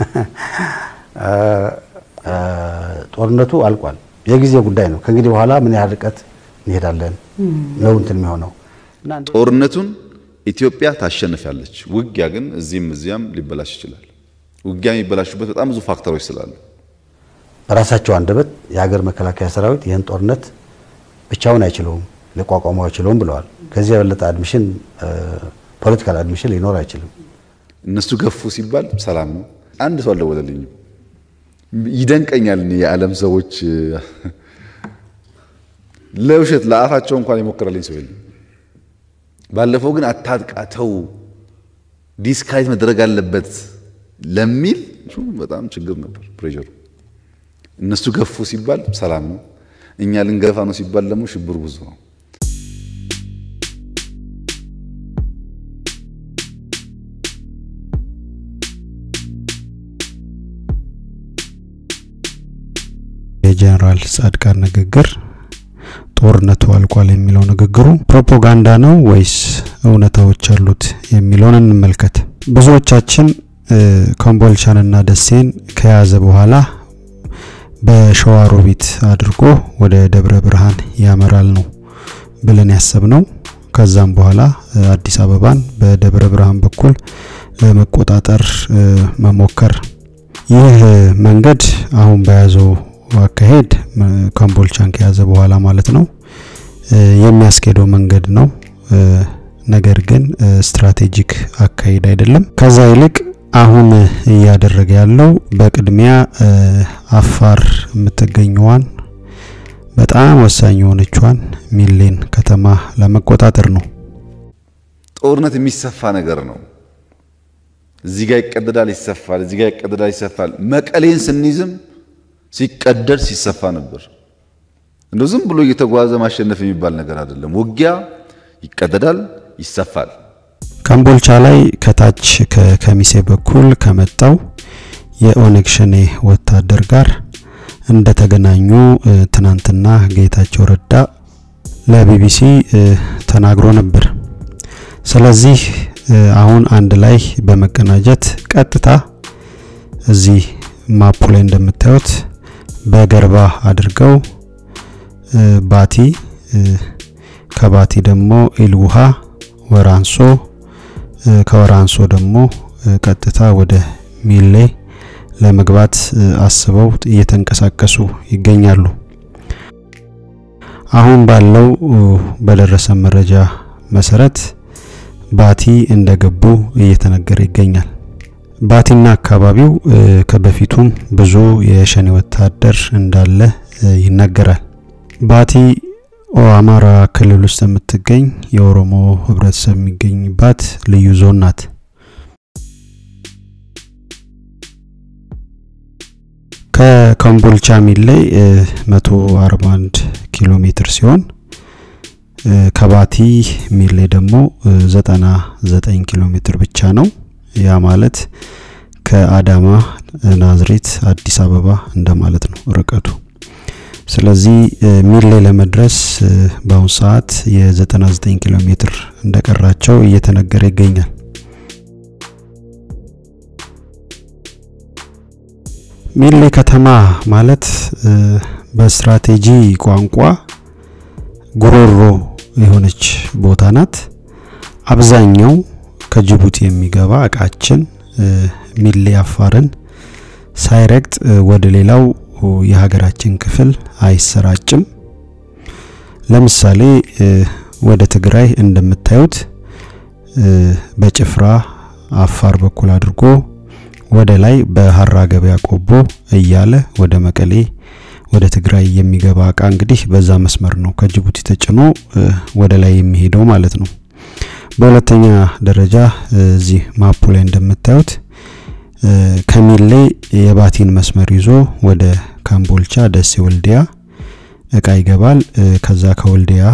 ጦርነቱ አልቋል። የጊዜ ጉዳይ ነው። ከእንግዲህ በኋላ ምን ያህል ርቀት እንሄዳለን ነው እንትን የሚሆነው። ጦርነቱን ኢትዮጵያ ታሸንፋለች። ውጊያ ግን እዚህም እዚያም ሊበላሽ ይችላል። ውጊያ የሚበላሹበት በጣም ብዙ ፋክተሮች ስላሉ በራሳቸው አንደበት የሀገር መከላከያ ሰራዊት ይህን ጦርነት ብቻውን አይችለውም፣ ሊቋቋመው አይችለውም ብለዋል። ከዚህ የበለጠ አድሚሽን ፖለቲካል አድሚሽን ሊኖር አይችልም። እነሱ ገፉ ሲባል ሰላም ነው። አንድ ሰው አልደወለልኝም። ይደንቀኛል። የዓለም ሰዎች ለውሸት ለአፋቸው እንኳን የሞከረልኝ ሰው የለም። ባለፈው ግን አታጥቃተው ዲስካይት መደረግ አለበት ለሚል በጣም ችግር ነበር ፕሬሸሩ። እነሱ ገፉ ሲባል ሰላም ነው። እኛ ልንገፋ ነው ሲባል ደግሞ ሽብር ብዙ ነው። የጀነራል ጻድቃን ንግግር ጦርነቱ አልቋል የሚለው ንግግሩ ፕሮፓጋንዳ ነው ወይስ እውነታዎች አሉት የሚለውን እንመልከት። ብዙዎቻችን ኮምቦልቻንና ደሴን ከያዘ በኋላ በሸዋሮቢት አድርጎ ወደ ደብረ ብርሃን ያመራል ነው ብለን ያሰብነው። ከዛም በኋላ አዲስ አበባን በደብረ ብርሃን በኩል ለመቆጣጠር መሞከር። ይህ መንገድ አሁን በያዘው አካሄድ ኮምቦልቻን ከያዘ በኋላ ማለት ነው የሚያስኬደው መንገድ ነው። ነገር ግን strategic አካሄድ አይደለም። ከዛ ይልቅ አሁን እያደረገ ያለው በቅድሚያ አፋር የምትገኘዋን በጣም ወሳኝ የሆነችዋን ሚሌን ከተማ ለመቆጣጠር ነው። ጦርነት የሚሰፋ ነገር ነው። እዚህ ጋር ይቀደዳል፣ ይሰፋል፣ እዚህ ጋር ይቀደዳል፣ ይሰፋል። መቀሌን ስንይዝም ሲቀደድ ሲሰፋ ነበር። እንደው ዝም ብሎ እየተጓዘ ማሸነፍ የሚባል ነገር አይደለም። ውጊያ ይቀደዳል፣ ይሰፋል። ካምቦልቻ ላይ ከታች ከከሚሴ በኩል ከመጣው የኦነግ ሸኔ ወታደር ጋር እንደተገናኙ ትናንትና ጌታቸው ረዳ ለቢቢሲ ተናግሮ ነበር። ስለዚህ አሁን አንድ ላይ በመቀናጀት ቀጥታ እዚህ ማፑ ላይ እንደምታዩት በገርባ አድርገው ባቲ ከባቲ ደግሞ ኢልውሃ ወራንሶ ከወራንሶ ደግሞ ቀጥታ ወደ ሚሌ ለመግባት አስበው እየተንቀሳቀሱ ይገኛሉ። አሁን ባለው በደረሰ መረጃ መሰረት ባቲ እንደገቡ እየተነገረ ይገኛል። ባቲና አካባቢው ከበፊቱም ብዙ የሸኔ ወታደር እንዳለ ይነገራል። ባቲ አማራ ክልል ውስጥ የምትገኝ የኦሮሞ ህብረተሰብ የሚገኝባት ልዩ ዞን ናት። ከኮምቦልቻ ሚሌ 141 ኪሎ ሜትር ሲሆን ከባቲ ሚሌ ደግሞ 99 ኪሎ ሜትር ብቻ ነው። ያ ማለት ከአዳማ ናዝሬት አዲስ አበባ እንደማለት ነው ርቀቱ። ስለዚህ ሚሌ ለመድረስ በአሁኑ ሰዓት የ99 ኪሎ ሜትር እንደቀራቸው እየተነገረ ይገኛል። ሚሌ ከተማ ማለት በስትራቴጂ ቋንቋ ጉሮሮ የሆነች ቦታ ናት። አብዛኛው ከጅቡቲ የሚገባ እቃችን ሚሌ አፋርን ሳይረግጥ ወደ ሌላው የሀገራችን ክፍል አይሰራጭም። ለምሳሌ ወደ ትግራይ እንደምታዩት በጭፍራ አፋር በኩል አድርጎ ወደ ላይ በሀራ ገበያ ቆቦ እያለ ወደ መቀሌ ወደ ትግራይ የሚገባ እቃ እንግዲህ በዛ መስመር ነው ከጅቡቲ ተጭኖ ወደ ላይ የሚሄደው ማለት ነው። በሁለተኛ ደረጃ እዚህ ማፑ ላይ እንደምታዩት ከሚሌ የባቲን መስመር ይዞ ወደ ካምቦልቻ፣ ደሴ፣ ወልዲያ እቃ ይገባል። ከዛ ከወልዲያ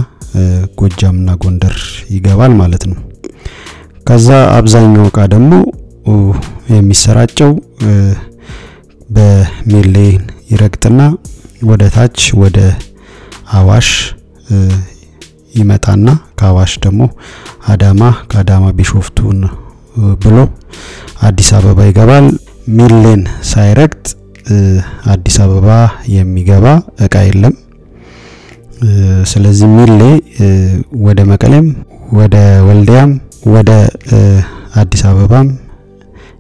ጎጃምና ጎንደር ይገባል ማለት ነው። ከዛ አብዛኛው እቃ ደግሞ የሚሰራጨው በሚሌን ይረግጥና ወደ ታች ወደ አዋሽ ይመጣና ከአዋሽ ደግሞ አዳማ ከአዳማ ቢሾፍቱን ብሎ አዲስ አበባ ይገባል። ሚሌን ሳይረግጥ አዲስ አበባ የሚገባ እቃ የለም። ስለዚህ ሚሌ ወደ መቀሌም ወደ ወልዲያም ወደ አዲስ አበባም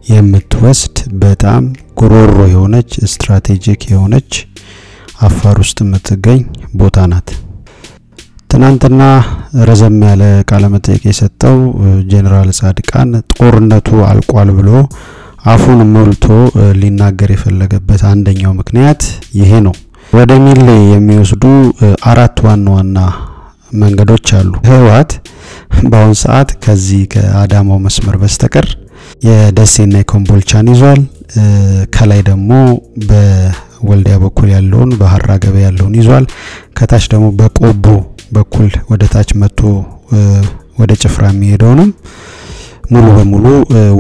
የምትወስድ በጣም ጉሮሮ የሆነች strategic የሆነች አፋር ውስጥ የምትገኝ ቦታ ናት። ትናንትና ረዘም ያለ ቃለ መጠይቅ የሰጠው ጄኔራል ጻድቃን ጦርነቱ አልቋል ብሎ አፉን ሞልቶ ሊናገር የፈለገበት አንደኛው ምክንያት ይሄ ነው። ወደ ሚሌ የሚወስዱ አራት ዋና ዋና መንገዶች አሉ። ህወሓት በአሁኑ ሰዓት ከዚህ ከአዳማው መስመር በስተቀር የደሴና የኮምቦልቻን ይዟል። ከላይ ደግሞ በወልዲያ በኩል ያለውን በሀራ ገበያ ያለውን ይዟል። ከታች ደግሞ በቆቦ በኩል ወደ ታች መጥቶ ወደ ጭፍራ የሚሄደውንም ሙሉ በሙሉ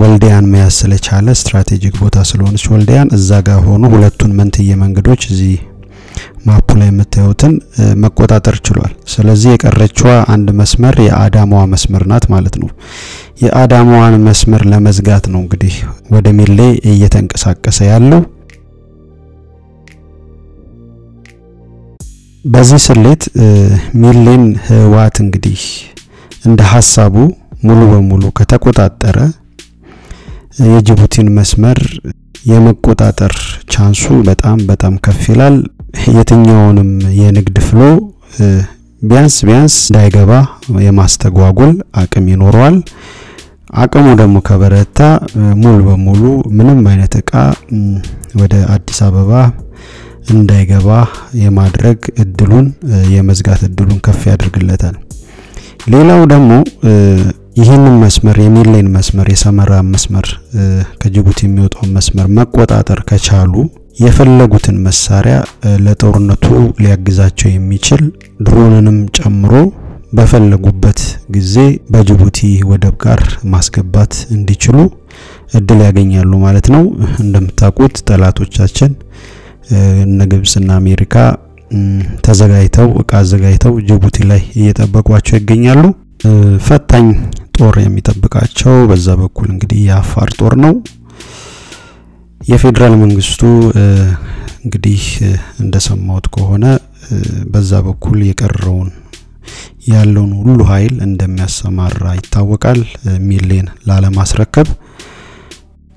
ወልዲያን መያዝ ስለቻለ ስትራቴጂክ ቦታ ስለሆነች ወልዲያን እዛ ጋር ሆኖ ሁለቱን መንትዬ መንገዶች እዚህ ማፑ ላይ የምታዩትን መቆጣጠር ችሏል። ስለዚህ የቀረችዋ አንድ መስመር የአዳማዋ መስመር ናት ማለት ነው። የአዳማዋን መስመር ለመዝጋት ነው እንግዲህ ወደ ሚሌ እየተንቀሳቀሰ ያለው። በዚህ ስሌት ሚሌን ህወሓት እንግዲህ እንደ ሀሳቡ ሙሉ በሙሉ ከተቆጣጠረ የጅቡቲን መስመር የመቆጣጠር chance ኡ በጣም በጣም ከፍ ይላል። የትኛውንም የንግድ flow ቢያንስ ቢያንስ እንዳይገባ የማስተጓጎል አቅም ይኖረዋል። አቅሙ ደግሞ ከበረታ ሙሉ በሙሉ ምንም አይነት እቃ ወደ አዲስ አበባ እንዳይገባ የማድረግ እድሉን የመዝጋት እድሉን ከፍ ያደርግለታል። ሌላው ደግሞ ይህንን መስመር የሚሌን መስመር የሰመራ መስመር ከጅቡቲ የሚወጣውን መስመር መቆጣጠር ከቻሉ የፈለጉትን መሳሪያ ለጦርነቱ ሊያግዛቸው የሚችል ድሮንንም ጨምሮ በፈለጉበት ጊዜ በጅቡቲ ወደብ ጋር ማስገባት እንዲችሉ እድል ያገኛሉ ማለት ነው። እንደምታውቁት ጠላቶቻችን እነ ግብጽና አሜሪካ ተዘጋጅተው እቃ አዘጋጅተው ጅቡቲ ላይ እየጠበቋቸው ይገኛሉ። ፈታኝ ጦር የሚጠብቃቸው በዛ በኩል እንግዲህ የአፋር ጦር ነው። የፌዴራል መንግስቱ እንግዲህ እንደሰማሁት ከሆነ በዛ በኩል የቀረውን ያለውን ሁሉ ኃይል እንደሚያሰማራ ይታወቃል፣ ሚሌን ላለማስረከብ።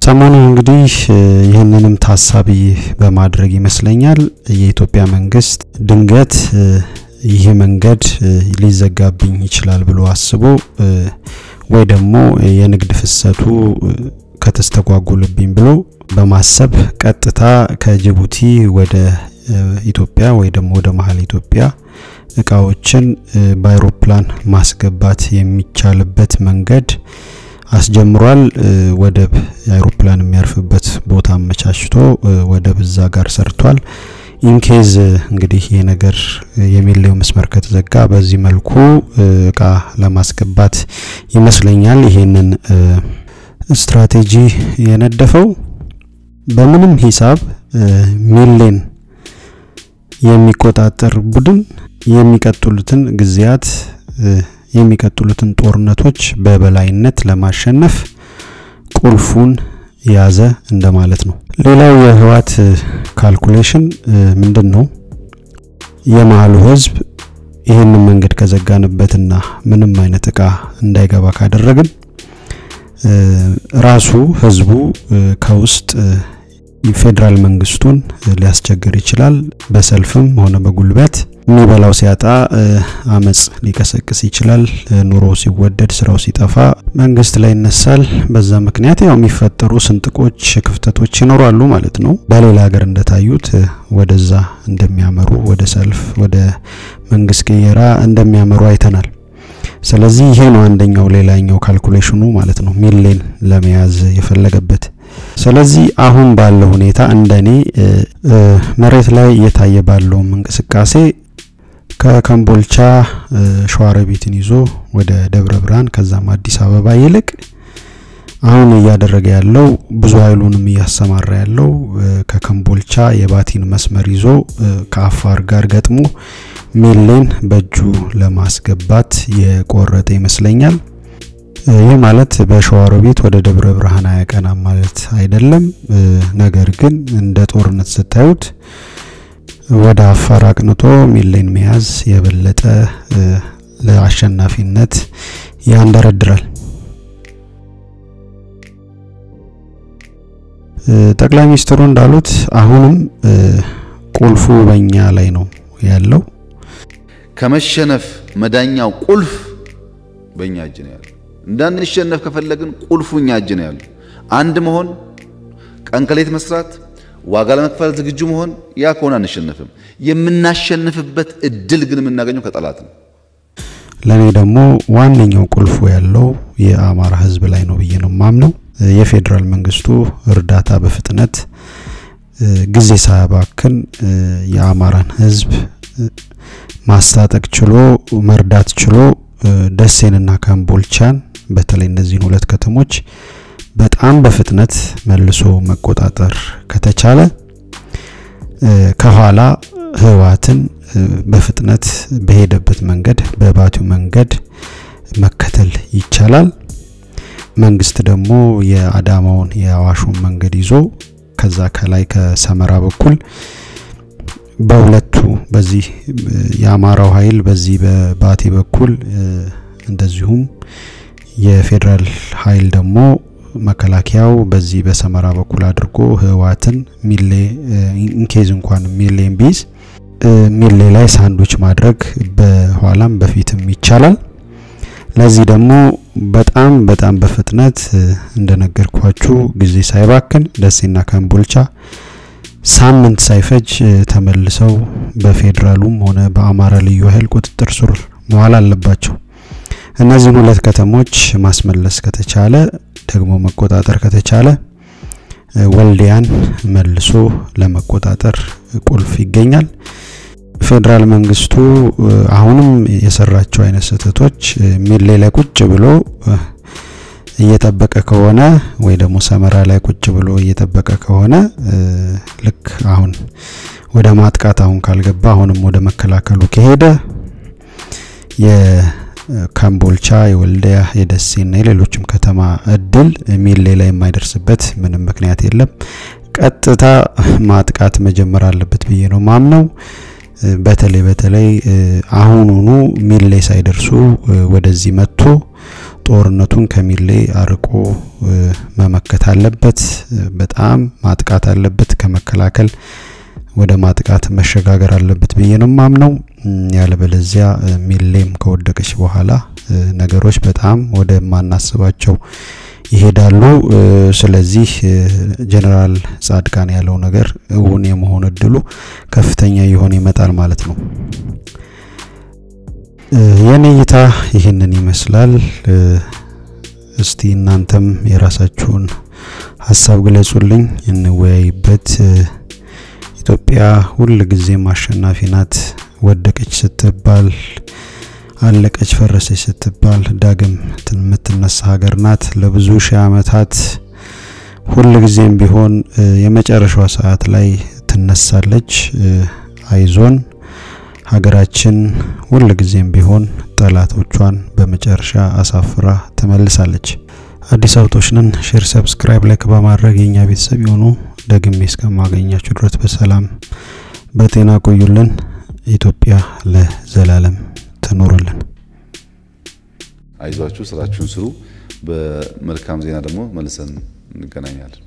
ሰሞኑን እንግዲህ። ይህንንም ታሳቢ በማድረግ ይመስለኛል። የኢትዮጵያ መንግስት ድንገት ይህ መንገድ ሊዘጋብኝ ይችላል ብሎ አስቦ ወይ ደግሞ የንግድ ፍሰቱ ከተስተጓጎልብኝ ብሎ በማሰብ ቀጥታ ከጅቡቲ ወደ ኢትዮጵያ ወይ ደግሞ ወደ መሀል ኢትዮጵያ እቃዎችን በአይሮፕላን ማስገባት የሚቻልበት መንገድ አስጀምሯል። ወደብ የአይሮፕላን የሚያርፍበት ቦታ አመቻችቶ ወደብ እዛ ጋር ሰርቷል። in case እንግዲህ ይህ ነገር የሚሌው መስመር ከተዘጋ በዚህ መልኩ እቃ ለማስገባት ይመስለኛል ይሄንን ስትራቴጂ የነደፈው። በምንም ሂሳብ ሚሌን የሚቆጣጠር ቡድን የሚቀጥሉትን ጊዜያት የሚቀጥሉትን ጦርነቶች በበላይነት ለማሸነፍ ቁልፉን ያዘ እንደማለት ነው። ሌላው የህወሓት calculation ምንድን ነው? የመሀሉ ህዝብ ይህንን መንገድ ከዘጋንበትና ምንም አይነት እቃ እንዳይገባ ካደረግን ራሱ ህዝቡ ከውስጥ ፌዴራል መንግስቱን ሊያስቸግር ይችላል። በሰልፍም ሆነ በጉልበት የሚበላው ሲያጣ አመጽ ሊቀሰቅስ ይችላል። ኑሮ ሲወደድ፣ ስራው ሲጠፋ መንግስት ላይ ይነሳል። በዛ ምክንያት ያው የሚፈጠሩ ስንጥቆች፣ ክፍተቶች ይኖራሉ ማለት ነው። በሌላ ሀገር እንደታዩት ወደዛ እንደሚያመሩ ወደ ሰልፍ፣ ወደ መንግስት ቅየራ እንደሚያመሩ አይተናል። ስለዚህ ይሄ ነው አንደኛው ሌላኛው ካልኩሌሽኑ ማለት ነው ሚሌን ለመያዝ የፈለገበት። ስለዚህ አሁን ባለው ሁኔታ እንደኔ መሬት ላይ እየታየ ባለውም እንቅስቃሴ ከከምቦልቻ ሸዋሮቢትን ይዞ ወደ ደብረ ብርሃን ከዛም አዲስ አበባ ይልቅ አሁን እያደረገ ያለው ብዙ ኃይሉንም እያሰማራ ያለው ከከምቦልቻ የባቲን መስመር ይዞ ከአፋር ጋር ገጥሞ ሚሌን በእጁ ለማስገባት የቆረጠ ይመስለኛል። ይህ ማለት በሸዋሮቢት ወደ ደብረ ብርሃን አያቀናም ማለት አይደለም። ነገር ግን እንደ ጦርነት ስታዩት ወደ አፋር አቅንቶ ሚሌን መያዝ የበለጠ ለአሸናፊነት ያንደረድራል። ጠቅላይ ሚኒስትሩ እንዳሉት አሁንም ቁልፉ በእኛ ላይ ነው ያለው። ከመሸነፍ መዳኛው ቁልፍ በእኛ እጅ ነው ያለው። እንዳንሸነፍ ከፈለግን ቁልፉ እጅ ነው ያለው። አንድ መሆን፣ ቀን ከሌት መስራት፣ ዋጋ ለመክፈል ዝግጁ መሆን፣ ያ ከሆነ አንሸነፍም። የምናሸንፍበት እድል ግን የምናገኘው ከጠላት ነው። ለእኔ ደግሞ ዋነኛው ቁልፉ ያለው የአማራ ሕዝብ ላይ ነው ብዬ ነው ማምነው። የፌዴራል መንግስቱ እርዳታ በፍጥነት ጊዜ ሳያባክን የአማራን ሕዝብ ማስታጠቅ ችሎ መርዳት ችሎ ደሴንና ካምቦልቻን በተለይ እነዚህን ሁለት ከተሞች በጣም በፍጥነት መልሶ መቆጣጠር ከተቻለ ከኋላ ህወሓትን በፍጥነት በሄደበት መንገድ በባቲው መንገድ መከተል ይቻላል። መንግስት ደግሞ የአዳማውን የአዋሹን መንገድ ይዞ ከዛ ከላይ ከሰመራ በኩል በሁለቱ በዚህ የአማራው ኃይል በዚህ በባቴ በኩል እንደዚሁም የፌዴራል ኃይል ደግሞ መከላከያው በዚህ በሰመራ በኩል አድርጎ ህወሓትን ሚሌ in case እንኳን ሚሌን ቢይዝ ሚሌ ላይ ሳንዶች ማድረግ በኋላም በፊትም ይቻላል። ለዚህ ደግሞ በጣም በጣም በፍጥነት እንደነገርኳችሁ ጊዜ ሳይባክን ደሴና ኮምቦልቻ ሳምንት ሳይፈጅ ተመልሰው በፌዴራሉም ሆነ በአማራ ልዩ ኃይል ቁጥጥር ስር መዋል አለባቸው። እነዚህን ሁለት ከተሞች ማስመለስ ከተቻለ ደግሞ መቆጣጠር ከተቻለ ወልዲያን መልሶ ለመቆጣጠር ቁልፍ ይገኛል። ፌዴራል መንግስቱ አሁንም የሰራቸው አይነት ስህተቶች ሚሌ ላይ ቁጭ ብሎ እየጠበቀ ከሆነ ወይ ደግሞ ሰመራ ላይ ቁጭ ብሎ እየጠበቀ ከሆነ ልክ አሁን ወደ ማጥቃት አሁን ካልገባ አሁንም ወደ መከላከሉ ከሄደ የካምቦልቻ፣ የወልዲያ፣ የደሴና የሌሎችም ከተማ እድል ሚሌ ላይ የማይደርስበት ምንም ምክንያት የለም። ቀጥታ ማጥቃት መጀመር አለበት ብዬ ነው ማምነው። በተለይ በተለይ አሁኑኑ ሚሌ ሳይደርሱ ወደዚህ መጥቶ ጦርነቱን ከሚሌ አርቆ መመከት አለበት። በጣም ማጥቃት አለበት። ከመከላከል ወደ ማጥቃት መሸጋገር አለበት ብዬ ነው ማምነው። ያለበለዚያ ሚሌም ከወደቀች በኋላ ነገሮች በጣም ወደ ማናስባቸው ይሄዳሉ። ስለዚህ ጀነራል ጻድቃን ያለው ነገር እውን የመሆን እድሉ ከፍተኛ የሆነ ይመጣል ማለት ነው። የኔ እይታ ይህንን ይመስላል። እስቲ እናንተም የራሳችሁን ሀሳብ ግለጹልኝ፣ እንወያይበት። ኢትዮጵያ ሁል ጊዜም አሸናፊ ናት። ወደቀች ስትባል አለቀች ፈረሰች ስትባል ዳግም የምትነሳ ሀገር ናት። ለብዙ ሺህ ዓመታት ሁል ጊዜም ቢሆን የመጨረሻዋ ሰዓት ላይ ትነሳለች። አይዞን ሀገራችን ሁል ጊዜም ቢሆን ጠላቶቿን በመጨረሻ አሳፍራ ትመልሳለች። አዲስ አውቶች ነን። share፣ subscribe፣ like በማድረግ የኛ ቤተሰብ የሆኑ ደግሜ እስከማገኛችሁ ድረስ በሰላም በጤና ቆዩልን። ኢትዮጵያ ለዘላለም ትኖርልን። አይዟችሁ፣ ስራችሁን ስሩ። በመልካም ዜና ደግሞ መልሰን እንገናኛለን።